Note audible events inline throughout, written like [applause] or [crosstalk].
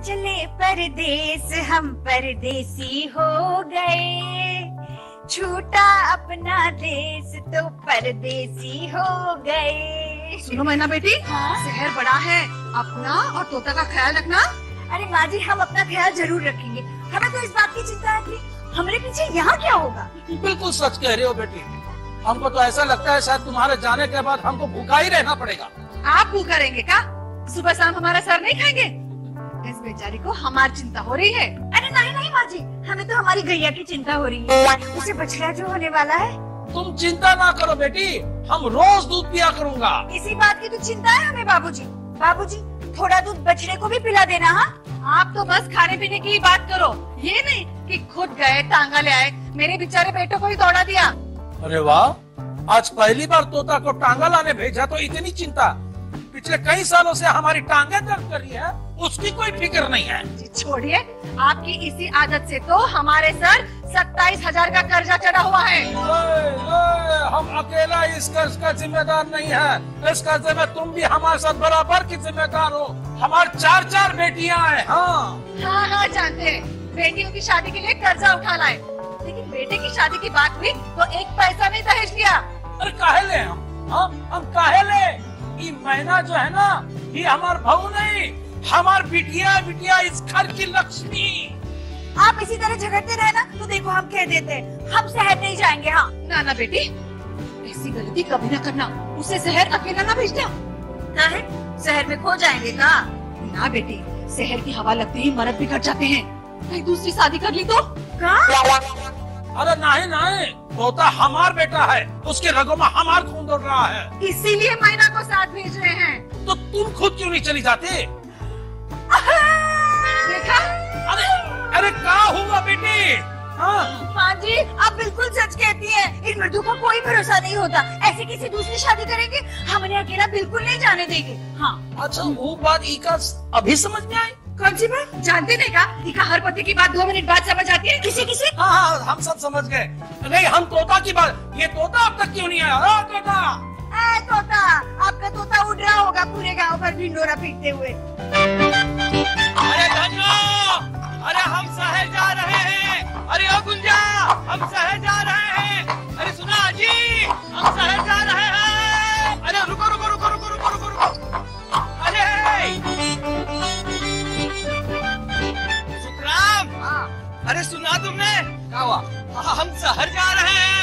चले परदेस हम परदेसी हो गए। छूटा अपना देश तो परदेसी हो गए। सुनो मैना बेटी हाँ? शहर बड़ा है अपना और तोता का ख्याल रखना। अरे माँ जी हम अपना ख्याल ज़रूर रखेंगे। हमें तो इस बात की चिंता है कि हमारे पीछे यहाँ क्या होगा? बिल्कुल सच कह रहे हो बेटी। हमको तो ऐसा लगता है शायद तुम्हारे जाने के बाद हमको भूखा ही रहना पड़ेगा। आप भूखा रहेंगे क्या? सुबह शाम हमारा सर नहीं खाएँगे? इस बेचारी को हमारी चिंता हो रही है। अरे नहीं नहीं माँ जी हमें तो हमारी गैया की चिंता हो रही है। उसे बछड़ा जो होने वाला है। तुम चिंता ना करो बेटी हम रोज दूध पिया करूँगा। इसी बात की तो चिंता है हमें बाबूजी। बाबूजी थोड़ा दूध बछड़े को भी पिला देना हाँ? आप तो बस खाने पीने की ही बात करो। ये नहीं कि खुद गए टांगा ले आए मेरे बेचारे बेटों को ही दौड़ा दिया। अरे वाह आज पहली बार तोता को टांगा लाने भेजा तो इतनी चिंता। पिछले कई सालों से हमारी टांगे दर्द कर रही है। उसकी कोई फ़िक्र नहीं है। छोड़िए। आपकी इसी आदत से तो हमारे सर सत्ताईस हज़ार का कर्जा चढ़ा हुआ है। ओए, ओए, हम अकेला इस कर्ज का जिम्मेदार नहीं है। इस कर्ज में तुम भी हमारे साथ बराबर की जिम्मेदार हो। हमारे चार चार बेटियाँ हैं। हाँ। हाँ हाँ जानते हैं। बेटियों की शादी के लिए कर्जा उठा लाए। लेकिन बेटे की शादी की बात हुई तो एक पैसा नहीं दहेज दिया अरे काहे ले हम? हम हम काहे ले? ये महीना जो है ना ये हमार भाऊ नहीं। हमार बिटिया बिटिया इस घर की लक्ष्मी। आप इसी तरह झगड़ते रहे ना तो देखो हम कह देते हैं। हम शहर नहीं जाएँगे हाँ। ना ना बेटी ऐसी गलती कभी ना करना। उसे शहर अकेला ना भेजना। क्या है शहर में खो जाएँगे का ना बेटी शहर की हवा लगते ही मर्द बिगड़ जाते हैं। कहीं दूसरी शादी कर ली तो? का अरे नहीं नहीं तोता हमार बेटा है उसके रगों में हमार खून दौड़ रहा है। इसीलिए मैना को साथ भेज रहे हैं। तो तुम खुद क्यों नहीं चली जाती? देखा? अरे अरे क्या हुआ बेटी? हाँ। माँ जी आप बिल्कुल सच कहती हैं। इन मर्दों का कोई भरोसा नहीं होता। ऐसे किसी दूसरी शादी करेंगे हमने अकेला बिल्कुल नहीं जाने देंगे। हाँ। अच्छा वो बात इका अभी समझ में आई? कौन सी बात? जानते नहीं का? इका हर पति की बात दो मिनट बाद समझ आती है। किसी किसी? हाँ हाँ हम सब समझ गए। नहीं हम तोता की बात ये तोता अब तक क्यों नहीं आया? तोता! तोता। आपका तोता उड़ रहा होगा पूरे गाँव भर ढिंडोरा पीटते हुए। अरे धन्नो अरे हम शहर जा रहे हैं। अरे ओ गुंजा हम शहर जा रहे हैं। अरे सुना जी हम शहर जा रहे हैं। अरे रुको रुको रुको रुको रुको रुको रुको। अरे सुखराम। अरे सुना तुमने? क्या हुआ? हम शहर जा रहे हैं।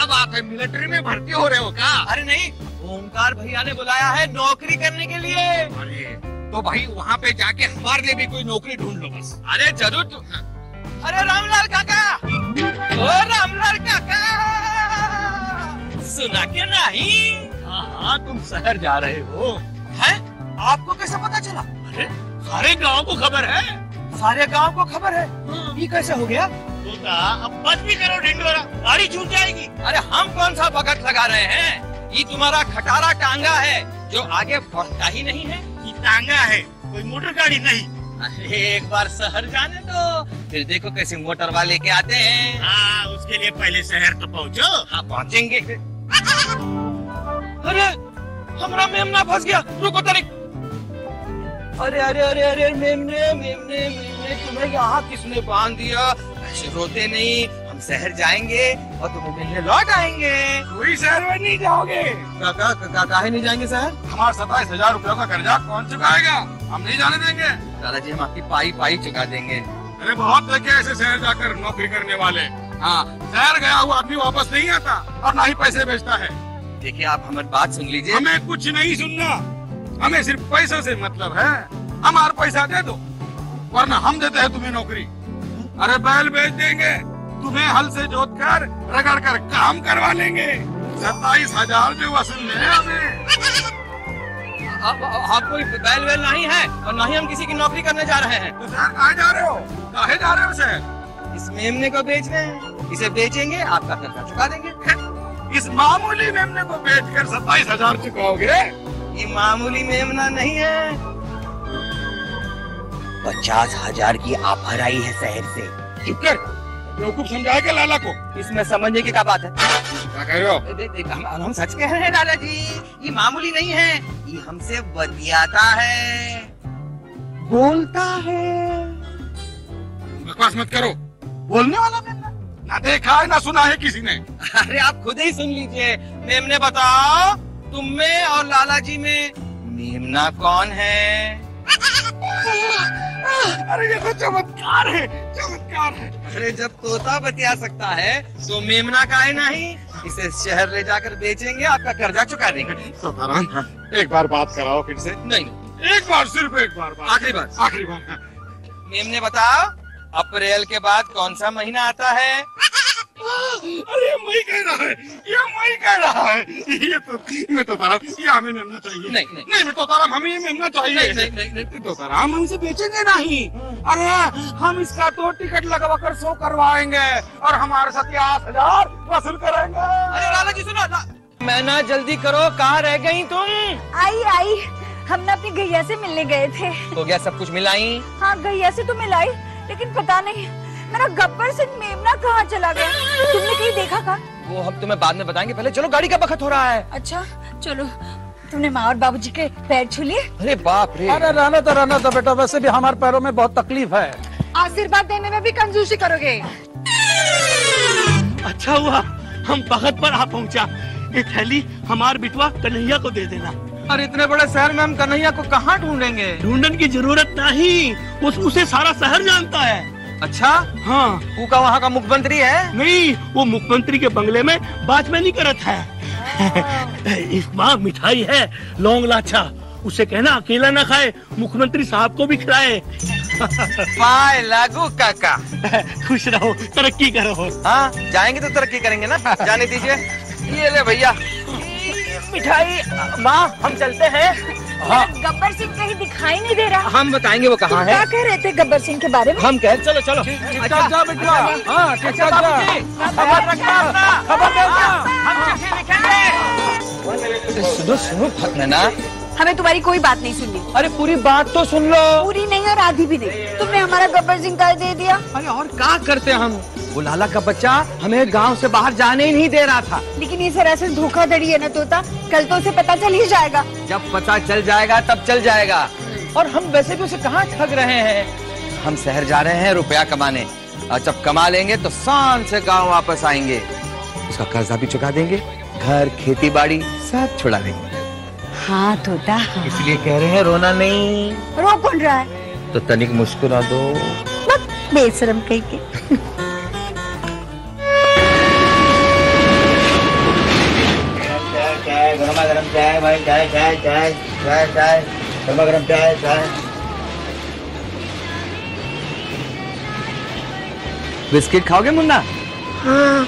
क्या बात है मिलिट्री में भर्ती हो रहे हो क्या? अरे नहीं ओमकार भैया ने बुलाया है नौकरी करने के लिए। अरे तो भाई वहाँ पे जाके हमारे लिए भी कोई नौकरी ढूंढ लो बस। अरे ज़रूर तू अरे रामलाल काका! ओ रामलाल काका! सुना के नहीं? हाँ हाँ तुम शहर जा रहे हो। है? आपको कैसे पता चला? अरे सारे गाँव को खबर है। सारे गाँव को खबर है। ये कैसे हो गया? तोता अब बस भी करो ढिंडोरा। गाड़ी छूट जाएगी। अरे हम कौन सा बगट लगा रहे हैं? ये तुम्हारा खटारा टांगा है जो आगे बढ़ता ही नहीं है। ये टांगा है कोई मोटर गाड़ी नहीं। अरे एक बार शहर जाने दो फिर देखो कैसे मोटर वाले के आते हैं। हाँ उसके लिए पहले शहर तो पहुँचो। हाँ पहुँचेंगे अरे हमारा मेमना फंस गया। रुको तनिक। अरे अरे अरे अरे मेमने मेमने मेमने तुम्हें यहाँ किसने बाँध दिया? रोते नहीं हम शहर जाएँगे और तुम्हें मिलने लौट आएँगे। कोई शहर में नहीं जाओगे। काका काका काहे नहीं जाएँगे शहर? हमारा सत्ताईस हज़ार रूपए का कर्जा कौन चुकाएगा? हम नहीं जाने देंगे। दादाजी हम आपकी पाई पाई चुका देंगे। अरे बहुत देखे ऐसे शहर जाकर नौकरी करने वाले। हाँ। शहर गया हुआ आदमी वापस नहीं आता और ना ही पैसे भेजता है। देखिए आप हमारी बात सुन लीजिए। हमें कुछ नहीं सुनना। हमें सिर्फ़ पैसों से मतलब है। हमारा पैसा दे दो वरना हम देते हैं तुम्हें नौकरी। अरे बैल बेच देंगे। तुम्हें हल से जोत कर रगड़ कर काम करवा लेंगे। सत्ताईस हज़ार जो वसूल है हमें। आप आप कोई बैल वैल नहीं है और ना ही हम किसी की नौकरी करने जा रहे हैं। तो शहर कहाँ जा रहे हो? काहे जा रहे हो शहर इस मेमने को बेच रहे हैं। इसे बेचेंगे आपका कर्जा चुका देंगे। इस मामूली मेमने को बेचकर सत्ताईस हज़ार चुकाओगे? ये मामूली मेमना नहीं है। पचास हज़ार की ऑफ़र आई है शहर से। चुप कर। बेवकूफ़ समझाएगा लाला को? इसमें समझने की क्या बात है? क्या कह रहे हो? हम, हम सच कह रहे हैं दादाजी ये मामूली नहीं है। ये हमसे बतियाता है। बोलता है। बकवास मत करो। बोलने वाला मेमना ना। देखा है ना सुना है किसी ने। अरे आप खुद ही सुन लीजिए। मेम ने बताओ तुम में और लाला जी में मेमना कौन है? [laughs] अरे ये तो चमत्कार है चमत्कार है। अरे जब तोता बतिया सकता है तो मेमना का है नहीं। इसे शहर ले जाकर बेचेंगे आपका कर्जा चुका देंगे। सताराम एक बार बात कराओ फिर से। नहीं। एक बार सिर्फ़ एक बार आखिरी बार आखिरी बार मेम ने बताओ अप्रैल के बाद कौन सा महीना आता है? अरे ये मई कह रहा है ये मई कह रहा है। ये तो मैं तो ताराम ये हमें मिलना चाहिए। नहीं, नहीं। नहीं मैं तो ताराम हमें ये मिलना चाहिए। नहीं, नहीं, नहीं, नहीं। तो ताराम हम इसे बेचेंगे नहीं। अरे हम इसका तो टिकट लगवा कर शो करवाएँगे और हमारे सत्यास हज़ार वसूल करेंगे। अरे लाला जी सुनो ला... मैं ना जल्दी करो कहाँ रह गई तुम? आई आई। हम ना अपनी गैया से मिलने गए थे। तो गया सब कुछ मिलाई? हाँ गैया से तो मिलाई लेकिन पता नहीं मेरा गब्बर सिंह मेमना कहाँ चला गया? तुमने कहीं देखा का वो हम तुम्हें बाद में बताएँगे। पहले चलो गाड़ी का बखत हो रहा है। अच्छा चलो। तुमने माँ और बाबूजी के पैर छू लिए? अरे बाप रे। अरे रहने तो रहना तो बेटा वैसे भी हमारे पैरों में बहुत तकलीफ़ है। आशीर्वाद देने में भी कंजूसी करोगे। अच्छा हुआ हम बखत पर आ पहुँचा। ये थैली हमार बिटवा कन्हैया को दे देना। और इतने बड़े शहर में हम कन्हैया को कहाँ ढूंढेंगे? ढूंढन की ज़रूरत नहीं उस उसे सारा शहर जानता है। अच्छा? हाँ। तू का वहाँ का मुख्यमंत्री है? नहीं वो मुख्यमंत्री के बंगले में बातमैनी करत है। इस बार मिठाई है लौंग लाछा। उसे कहना अकेला ना खाए मुख्यमंत्री साहब को भी खिलाए। पाए लागू काका। खुश रहो तरक्की करो। हाँ जाएँगे तो तरक्की करेंगे ना? जाने दीजिए। ये ले भैया। मिठाई माँ हम चलते हैं। हाँ। गब्बर सिंह कहीं दिखाई नहीं दे रहा। हम बताएँगे वो कहाँ है। क्या कह रहे थे गब्बर सिंह के बारे में? हम कह चलो चलो। अच्छा। जा बेटा। हाँ ठीक अच्छा है जा। बाबूजी, खबर रखना अपना। खबर देना हम चिट्ठी लिखेंगे। सुनो सुनो फतनैना हमें तुम्हारी कोई बात नहीं सुननी। अरे पूरी बात तो सुन लो। पूरी नहीं और आधी भी नहीं। तुमने हमारा गब्बर सिंह का दे दिया। अरे और क्या करते हम? वो लाला का बच्चा हमें गाँव से बाहर जाने ही नहीं दे रहा था। लेकिन ये सरासर धोखाधड़ी है ना तोता। कल तो उसे पता चल ही जाएगा। जब पता चल जाएगा तब चल जाएगा। और हम वैसे भी उसे कहाँ ठग रहे हैं? हम शहर जा रहे हैं रुपया कमाने। और जब कमा लेंगे तो शान से गाँव वापस आएँगे। उसका कर्जा भी चुका देंगे। घर खेती बाड़ी सब छुड़ा देंगे। हाँ तोता हाँ। इसलिए कह रहे हैं रोना नहीं। रो कौन रहा है? तो तनिक मुस्कुरा दो। मत बेशरम कहीं के। चाय गरमा चाय भाई चाय चाय चाय चाय चाय गरमा गरम चाय चाय बिस्किट खाओगे मुन्ना? हाँ।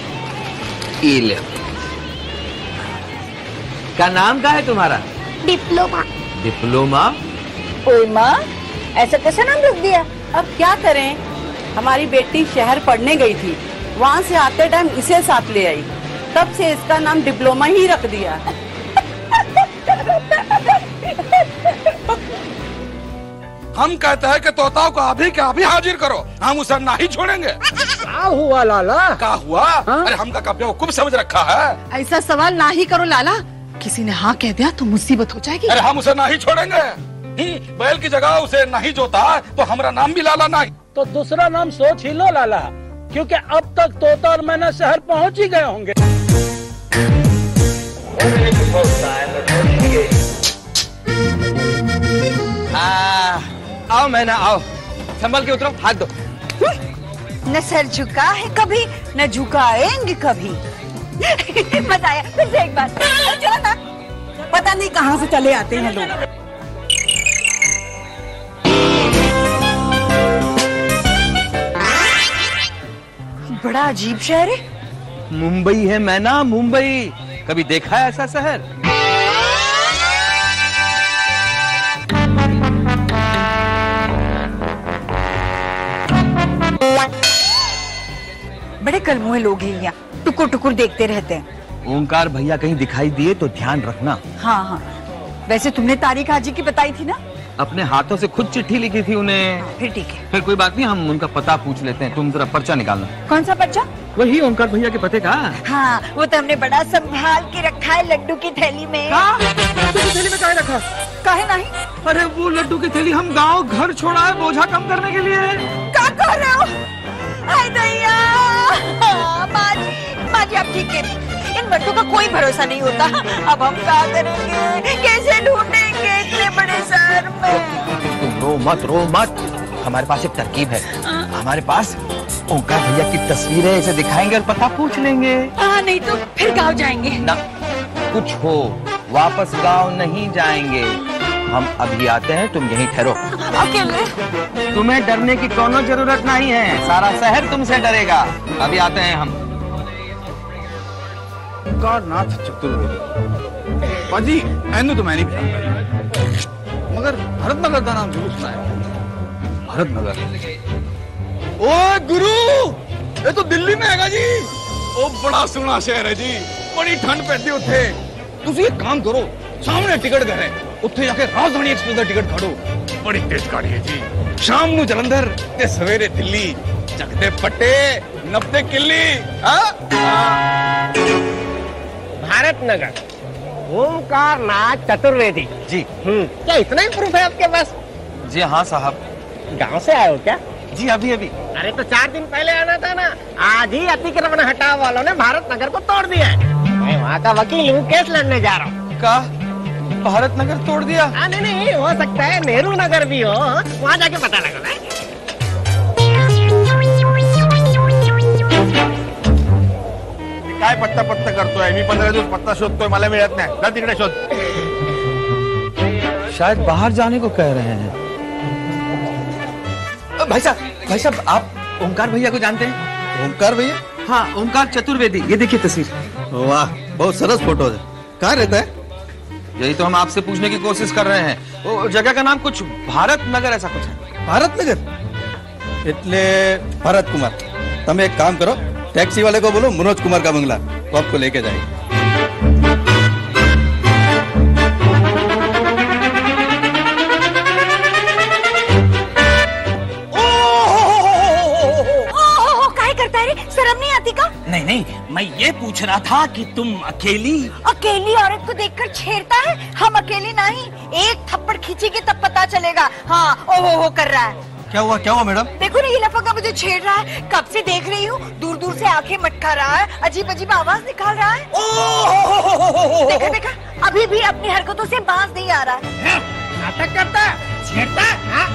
ये ले का नाम क्या है तुम्हारा? डिप्लोमा। डिप्लोमा? ओए माँ ऐसा कैसा नाम रख दिया? अब क्या करें? हमारी बेटी शहर पढ़ने गई थी। वहाँ से आते टाइम इसे साथ ले आई। तब से इसका नाम डिप्लोमा ही रख दिया। हम कहते हैं कि तोताओं को अभी के अभी हाजिर करो। हम उसे नहीं छोड़ेंगे। क्या हुआ लाला? क्या हुआ? हा? अरे हम का बेवकूफ़ समझ रखा है। ऐसा सवाल ना ही करो लाला। किसी ने हाँ कह दिया तो मुसीबत हो जाएगी। अरे हम उसे नहीं छोड़ेंगे। बैल की जगह उसे नहीं जोता तो हमारा नाम भी लाला नहीं। तो दूसरा नाम सोच ही लो लाला क्योंकि अब तक तोता और मैना शहर पहुँच ही गए होंगे। आ, आओ मैना आओ। संभल के उतरो हाथ दो। न सर झुका है कभी न झुकाएँगे कभी। [laughs] मज़ा आया फिर से एक बार। पता नहीं कहाँ से चले आते हैं लोग। बड़ा अजीब शहर है। मुंबई है मैं ना मुंबई। कभी देखा है ऐसा शहर? बड़े कलमुए लोग हैं यहाँ। टुकुर टुकुर देखते रहते हैं। ओंकार भैया कहीं दिखाई दिए तो ध्यान रखना। हाँ हाँ। वैसे तुमने तारीख हाजी की बताई थी ना? अपने हाथों से खुद चिट्ठी लिखी थी उन्हें। फिर ठीक है। फिर कोई बात नहीं हम उनका पता पूछ लेते हैं। तुम जरा पर्चा निकालना। कौन सा पर्चा? वही ओंकार भैया के पते का। हाँ वो तो हमने बड़ा संभाल के रखा है लड्डू की थैली में। थैली में रखा? काहे नहीं? अरे वो लड्डू की थैली हम गाँव घर छोड़ा है बोझा कम करने के लिए। क्या कर रहे हो? हाय दैया! माँ जी आप ठीक है इन बच्चों का कोई भरोसा नहीं होता। अब हम क्या करेंगे? कैसे ढूंढेंगे इतने बड़े शहर में? रो मत रो मत। हमारे पास एक तरकीब है। हमारे पास ओंकार भैया की तस्वीर है इसे दिखाएँगे और पता पूछ लेंगे। हाँ नहीं तो फिर गाँव जाएँगे। ना कुछ हो वापस गाँव नहीं जाएँगे। हम अभी आते हैं तुम यहीं ठहरो। तुम्हें डरने की कोनो ज़रूरत नहीं है। सारा शहर तुमसे डरेगा। अभी आते हैं हम। नाथ चतुर्वेदी पाजी एनु तो मैं नहीं पहचानता मगर भरत नगर का नाम जरूर सुना है भरत नगर ओ गुरु ये तो दिल्ली में हैगा जी ओ बड़ा सोहना शहर है जी बड़ी ठंड पैंदी ਉੱਥੇ ਤੁਸੀਂ ਇੱਕ ਕੰਮ ਕਰੋ ਸਾਹਮਣੇ ਟਿਕਟ ਘਰ ਹੈ ਉੱਥੇ ਜਾ ਕੇ ਰਾਜਧਾਨੀ ਐਕਸਪ੍ਰੈਸ ਦਾ ਟਿਕਟ ਕਾਢੋ ਬੜੀ ਤੇਜ਼ ਗਾੜੀ ਹੈ ਜੀ ਸ਼ਾਮ ਨੂੰ ਜਲੰਧਰ ਤੇ ਸਵੇਰੇ ਦਿੱਲੀ ਚੱਕਦੇ ਪੱਟੇ ਨੱਪਦੇ ਕਿੱਲੀ ਹਾਂ भारत नगर ओमकार नाथ चतुर्वेदी। जी। हम्म क्या इतना ही प्रूफ है आपके पास? जी हाँ साहब। गाँव से आए हो क्या? जी अभी अभी। अरे तो चार दिन पहले आना था ना। आज ही अतिक्रमण हटाओ वालों ने भारत नगर को तोड़ दिया है। मैं वहाँ का वकील हूँ केस लड़ने जा रहा हूँ। का? भारत नगर तोड़ दिया? हाँ नहीं नहीं हो सकता है नेहरू नगर भी हो वहाँ जाके पता लगा काय पत्ता पत्ता करतोय मी पंधरा दिवस पत्ता शोधतोय मला मिळत नाही जा तिकडे शोध शायद बाहर जाने को कह रहे हैं अ, भाई साहब भाई साहब आप ओंकार भैया को जानते हैं ओमकार भैया हाँ ओंकार चतुर्वेदी ये देखिए तस्वीर वाह बहुत सरस फोटो है कहाँ रहता है यही तो हम आपसे पूछने की कोशिश कर रहे हैं वो जगह का नाम कुछ भारत नगर ऐसा कुछ है ભારત નગર એટલે ભરત કુમાર તમે એક કામ કરો टैक्सी वाले को बोलो मनोज कुमार का बंगला वो आपको लेके जाएगा। ओहो काहे करता है रे? शर्म नहीं का? नहीं नहीं मैं ये पूछ रहा था कि तुम अकेली अकेली औरत को देखकर छेड़ता है? हम अकेली नहीं एक थप्पड़ खींचेगी तब पता चलेगा। हाँ ओहो हो कर रहा है। क्या हुआ क्या हुआ मैडम? देखो ना ये लफंगा मुझे छेड़ रहा है। कब से देख रही हूँ? दूर दूर से आँखें मटका रहा है अजीब अजीब आवाज़ निकाल रहा है। देखा देखा अभी भी अपनी हरकतों से बाज नहीं आ रहा। है नाटक करता छेड़ता हाँ?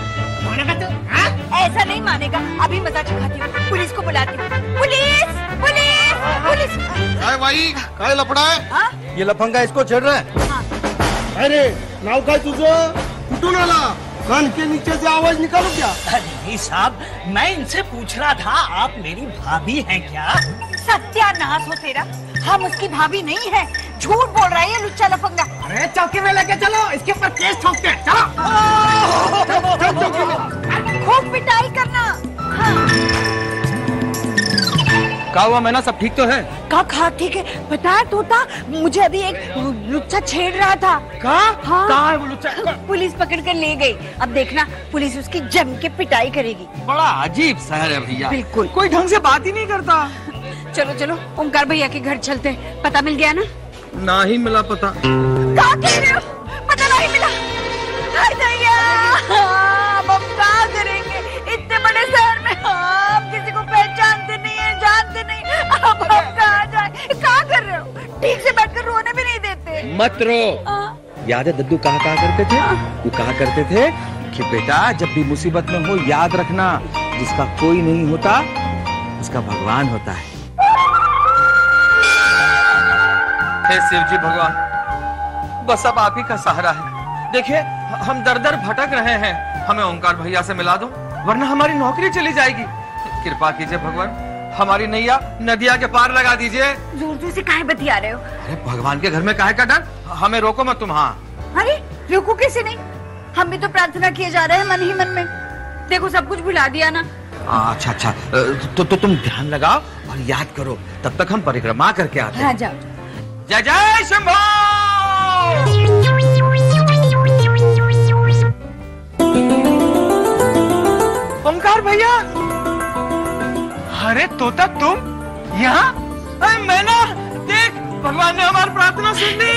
मानेगा तू हाँ? ऐसा नहीं मानेगा। अभी मज़ा चखाती हूँ। पुलिस को बुलाती हूँ। पुलिस! पुलिस! पुलिस! काय बाई काय लफडा आहे हाँ? ये लफंगा इसको छेड़ रहा है? अरे नाव काय तुझं कुठून आला कान के नीचे से आवाज़ निकालो क्या? अरे नहीं साहब मैं इनसे पूछ रहा था आप मेरी भाभी हैं क्या? सत्यानाश हो तेरा। हम उसकी भाभी नहीं है। झूठ बोल रहा है लुच्चा लफंगा। अरे चौकी में लेके चलो इसके ऊपर केस ठोकते हैं। चलो। खूब पिटाई करना। हाँ, क्या हुआ मैना सब ठीक तो है? का खा ठीक है। है तोता मुझे अभी एक लुच्चा छेड़ रहा था। कहा हाँ। कहाँ है वो लुच्चा? पुलिस पकड़ कर ले गई। अब देखना पुलिस उसकी जम के पिटाई करेगी। बड़ा अजीब शहर है भैया। बिल्कुल। कोई ढंग से बात ही नहीं करता। चलो चलो ओमकार भैया के घर चलते हैं। पता मिल गया ना? ना ही मिला पता। क्या कह रहे हो? पता नहीं मिला। हम क्या करेंगे? इतने बड़े शहर में हम किसी को पहचानते नहीं है जानते नहीं। अब हम कहाँ जाए? क्या कर रहे हो? ठीक से बैठकर रोने भी नहीं देते। मत रो। याद है दद्दू कहा कहा करते थे? वो कहा करते थे? कि बेटा जब भी मुसीबत में हो याद रखना जिसका कोई नहीं होता उसका भगवान होता है। हे शिव जी भगवान बस अब आप ही का सहारा है। देखिए हम दर दर भटक रहे हैं। हमें ओंकार भैया से मिला दो वरना हमारी नौकरी चली जाएगी। कृपा कीजिए भगवान। हमारी नैया नदिया के पार लगा दीजिए। ज़ोर ज़ोर से काहे बतिया रहे हो? अरे भगवान के घर में काहे का डर? हमें रोको मत तुम हाँ। अरे रोको कैसे नहीं? हम भी तो प्रार्थना किए जा रहे हैं मन ही मन में। देखो सब कुछ भुला दिया ना। हाँ, अच्छा अच्छा। तो, तो तुम ध्यान लगाओ और याद करो तब तक हम परिक्रमा करके आते हैं। हाँ जाओ। जय जय शंभो! ओंकार भैया अरे तोता तुम यहाँ? अरे मैना देख भगवान ने हमारी प्रार्थना सुन ली।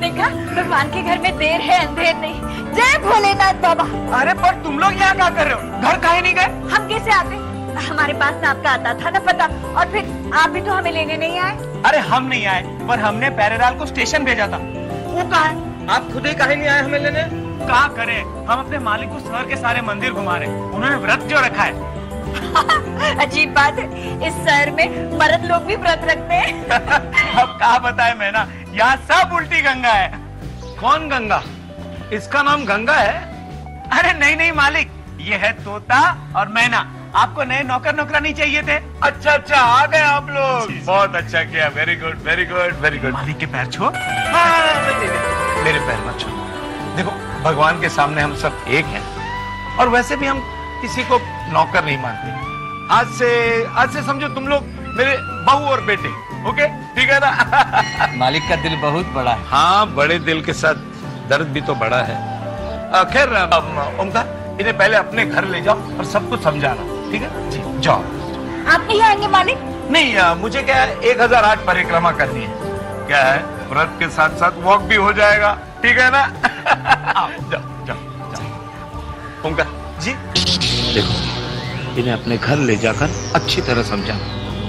देखा भगवान के घर में देर है अंधेर नहीं। जय भोलेनाथ बाबा। अरे पर तुम लोग यहाँ क्या कर रहे हो? घर काहे नहीं गए? हम कैसे आते? हमारे पास ना आपका आता था ना पता और फिर आप भी तो हमें लेने नहीं आए। अरे हम नहीं आए पर हमने पैरेलाल को स्टेशन भेजा था। वो कहा? आप खुद ही काहे नहीं आए हमें लेने? कहा करें? हम अपने मालिक को शहर के सारे मंदिर घुमा रहे उन्होंने व्रत जो रखा है। [laughs] अजीब बात है। इस शहर में मर्द लोग भी व्रत रखते हैं। [laughs] अब कहा बताए मैं ना यहाँ सब उल्टी गंगा है। कौन गंगा? इसका नाम गंगा है? अरे नहीं नहीं मालिक। ये है तोता और मैना। आपको नए नौकर नौकरानी चाहिए थे। अच्छा अच्छा आ गए आप लोग। बहुत अच्छा किया। Very good very good very good मालिक के पैर छो मेरे पैर मत छू देखो भगवान के सामने हम सब एक हैं। और वैसे भी हम किसी को नौकर नहीं मानते। आज से आज से समझो तुम लोग मेरे बहू और बेटे ओके? ठीक है ना? [laughs] मालिक का दिल बहुत बड़ा है। हाँ बड़े दिल के साथ दर्द भी तो बड़ा है। खैर ओमकार इन्हें पहले अपने घर ले जाओ और सब कुछ समझाना ठीक है? जी जाओ। आप नहीं आएँगे मालिक? नहीं अ, मुझे क्या है एक हज़ार आठ परिक्रमा करनी है। क्या है व्रत के साथ साथ वॉक भी हो जाएगा। ठीक है ना? जाओ जाओ जाओ। ओमकार जी। देखो इन्हें अपने घर ले जाकर अच्छी तरह समझा।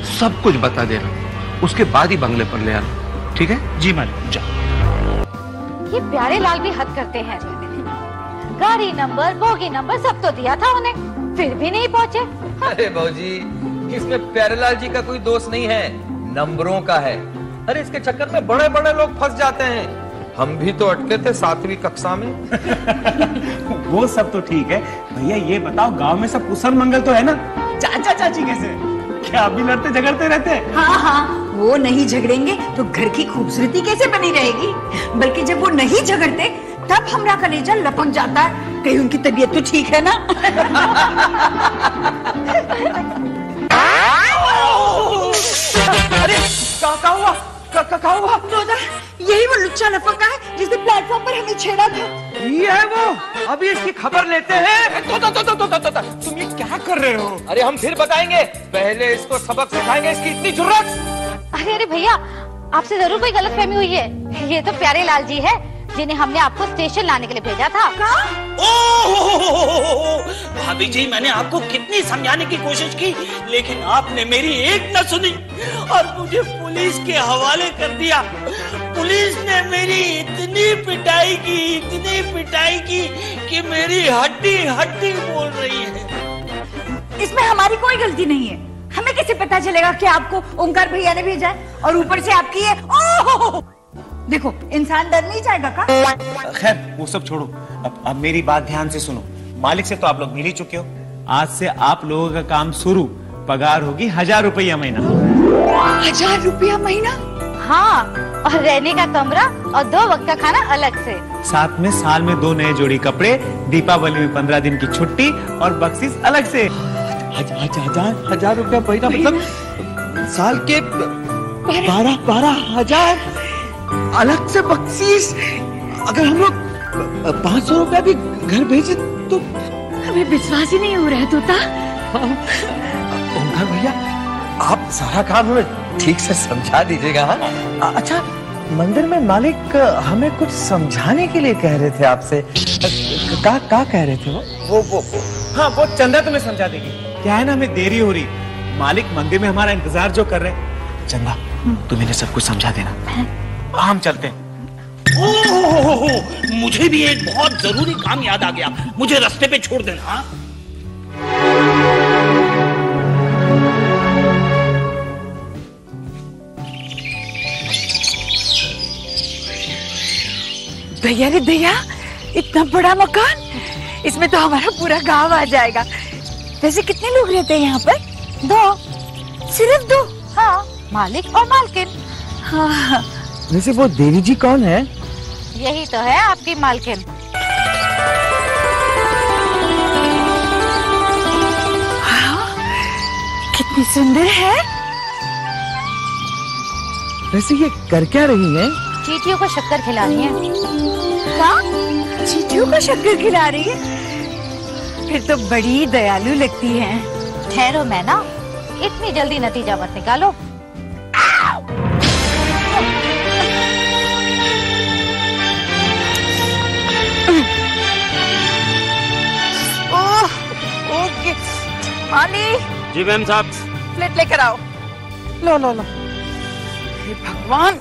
सब कुछ बता देना उसके बाद ही बंगले पर ले आना। ठीक है? जी मालिक ये प्यारे लाल भी हद करते हैं। गाड़ी नंबर बोगी नंबर सब तो दिया था उन्हें। फिर भी नहीं पहुँचे। अरे भाजी इसमें प्यारेलाल जी का कोई दोष नहीं है। नंबरों का है। अरे इसके चक्कर में बड़े बड़े लोग फंस जाते हैं। हम भी तो अटके थे सातवीं कक्षा में। [laughs] वो सब तो ठीक है। भैया ये बताओ गाँव में सब कुशल मंगल तो है ना? चाचा चाची कैसे? क्या अभी लड़ते झगड़ते रहते हैं? हाँ हाँ वो नहीं झगड़ेंगे तो घर की खूबसूरती कैसे बनी रहेगी? बल्कि जब वो नहीं झगड़ते तब हमारा कलेजा लपक जाता है। कहीं उनकी तबीयत तो ठीक है ना? [laughs] अरे क्या क्या हुआ? क्या हुआ? यही वो लुच्चा लफंगा है जिसने प्लेटफॉर्म पर हमें छेड़ा था। ये है वो। अभी इसकी खबर लेते हैं। तो, तो, तो, तो, तो, तो, तो, तुम ये क्या कर रहे हो? अरे हम फिर बताएँगे। पहले इसको सबक सिखाएँगे इसकी इतनी ज़रूरत। अरे अरे भैया आपसे ज़रूर कोई गलत फहमी हुई है। ये तो प्यारे लाल जी है। जिन्हें हमने आपको स्टेशन लाने के लिए भेजा था। भाभी जी मैंने आपको कितनी समझाने की कोशिश की लेकिन आपने मेरी एक न सुनी और मुझे पुलिस के हवाले कर दिया। पुलिस ने मेरी इतनी पिटाई की इतनी पिटाई की कि मेरी हड्डी हड्डी बोल रही है। इसमें हमारी कोई गलती नहीं है। हमें कैसे पता चलेगा कि आपको ओंकार भैया ने भेजा है और ऊपर से आपकी ये ओह! देखो इंसान डर नहीं जाएगा का? खैर वो सब छोड़ो। अब अब मेरी बात ध्यान से सुनो। मालिक से तो आप लोग मिल ही चुके हो। आज से आप लोगों का काम शुरू। पगार होगी हज़ार रुपया महीना। हज़ार रुपया महीना? हाँ और रहने का कमरा और दो वक्त का खाना अलग से। साथ में साल में दो नए जोड़ी कपड़े दीपावली में पंद्रह दिन की छुट्टी और बख्शीश अलग से। हज़ार हज़ार हज़ार रुपया महीना मतलब साल के बारह बारह हज़ार। अलग से बख्शीश। अगर हम लोग पाँच सौ रुपया भी घर भेजे तो हमें विश्वास ही नहीं हो रहा है तोता। ओंकार भैया आप सारा काम हमें ठीक से समझा दीजिएगा हाँ? अच्छा मंदिर में मालिक हमें कुछ समझाने के लिए कह रहे थे आपसे। का का कह रहे थे वो? वो वो वो। हाँ वो चंदा तुम्हें समझा देगी। क्या है ना हमें देरी हो रही। मालिक मंदिर में हमारा इंतज़ार जो कर रहे हैं। चंदा तुम इन्हें सब कुछ समझा देना। हम चलते हैं। ओह मुझे भी एक बहुत ज़रूरी काम याद आ गया। मुझे रास्ते पे छोड़ देना। हाँ? भैया रे भैया इतना बड़ा मकान? इसमें तो हमारा पूरा गाँव आ जाएगा। वैसे कितने लोग रहते हैं यहाँ पर? दो। सिर्फ़ दो? हाँ। मालिक और मालकिन। हाँ। वैसे वो देवी जी कौन है? यही तो है आपकी मालकिन। कितनी सुंदर है। वैसे ये कर क्या रही है? चीटियों को शक्कर खिलानी है। क्या चीटियों को शक्कर खिला रही है। फिर तो बड़ी दयालु लगती है। ठहरो मैं ना इतनी जल्दी नतीजा मत निकालो। माली जी मैम साहब। प्लेट लेकर आओ। लो लो लो। भगवान।